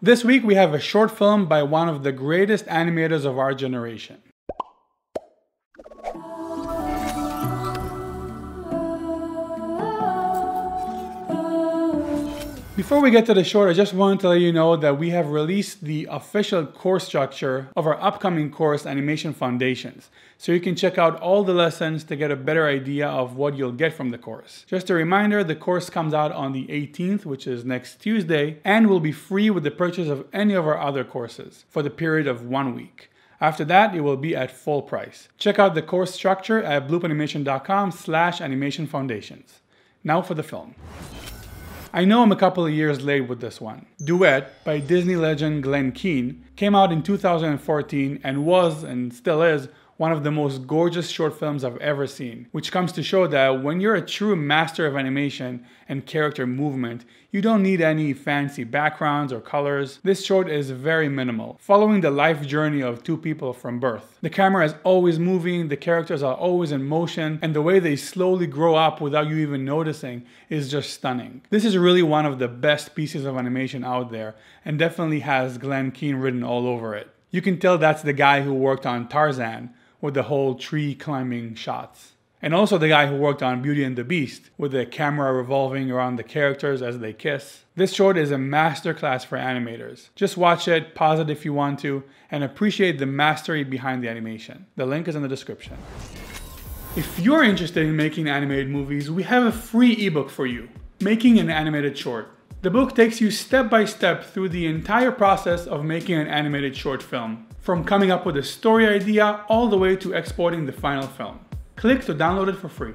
This week we have a short film by one of the greatest animators of our generation. Before we get to the short, I just wanted to let you know that we have released the official course structure of our upcoming course, Animation Foundations. So you can check out all the lessons to get a better idea of what you'll get from the course. Just a reminder, the course comes out on the 18th, which is next Tuesday, and will be free with the purchase of any of our other courses for the period of one week. After that, it will be at full price. Check out the course structure at bloopanimation.com slash animation foundations. Now for the film. I know I'm a couple of years late with this one. Duet by Disney legend Glen Keane came out in 2014 and was, and still is, one of the most gorgeous short films I've ever seen, which comes to show that when you're a true master of animation and character movement, you don't need any fancy backgrounds or colors. This short is very minimal, following the life journey of two people from birth. The camera is always moving, the characters are always in motion, and the way they slowly grow up without you even noticing is just stunning. This is really one of the best pieces of animation out there, and definitely has Glen Keane written all over it. You can tell that's the guy who worked on Tarzan, with the whole tree climbing shots. And also the guy who worked on Beauty and the Beast, with the camera revolving around the characters as they kiss. This short is a masterclass for animators. Just watch it, pause it if you want to, and appreciate the mastery behind the animation. The link is in the description. If you're interested in making animated movies, we have a free ebook for you, Making an Animated Short. The book takes you step by step through the entire process of making an animated short film from coming up with a story idea all the way to exporting the final film. Click to download it for free.